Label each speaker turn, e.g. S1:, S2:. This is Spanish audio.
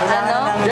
S1: ¿Ah, no?